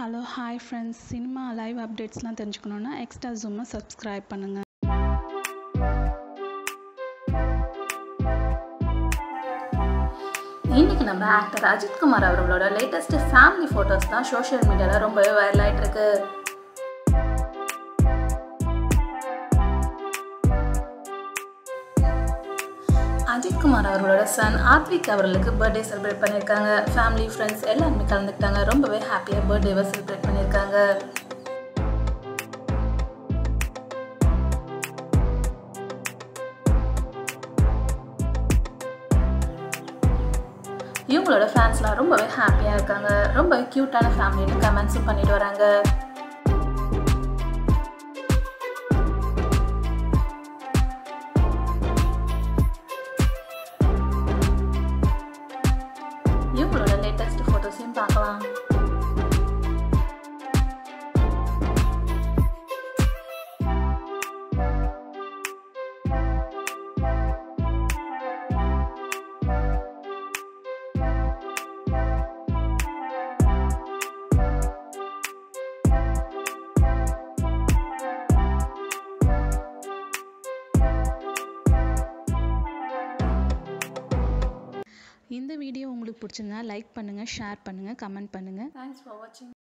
Hello hi friends cinema live அப்டேட்ஸ்லாம் தெரிஞ்சுக்கணுன்னா extra ஜூமை subscribe பண்ணுங்கள் இன்னைக்கு நம்ம ஆக்டர் அஜித் குமார் அவர்களோட லேட்டஸ்ட் ஃபேமிலி ஃபோட்டோஸ் தான் சோஷியல் மீடியாவில் ரொம்பவே வைரல் ஆயிட்டு அஜித் குமார் அவர்களோட சன் ஆத்விக் அவர்களுக்கு பர்த்டே செலிப்ரேட் பண்ணியிருக்காங்க. ஃபேமிலி ஃப்ரெண்ட்ஸ் எல்லாருமே கலந்துக்கிட்டாங்க. ரொம்பவே ஹாப்பியாக பர்த்டேவை செலிப்ரேட் பண்ணியிருக்காங்க. இவங்களோட ஃபேன்ஸ்லாம் ரொம்பவே ஹாப்பியாக இருக்காங்க. ரொம்பவே க்யூட்டான ஃபேமிலின்னு கமெண்ட்ஸும் பண்ணிட்டு வராங்க. 如果人类再次获得新霸光。இந்த வீடியோ உங்களுக்கு பிடிச்சிருந்தா லைக் பண்ணுங்கள் ஷேர் பண்ணுங்கள் கமெண்ட் பண்ணுங்கள் தேங்க்ஸ் ஃபார் வாட்சிங்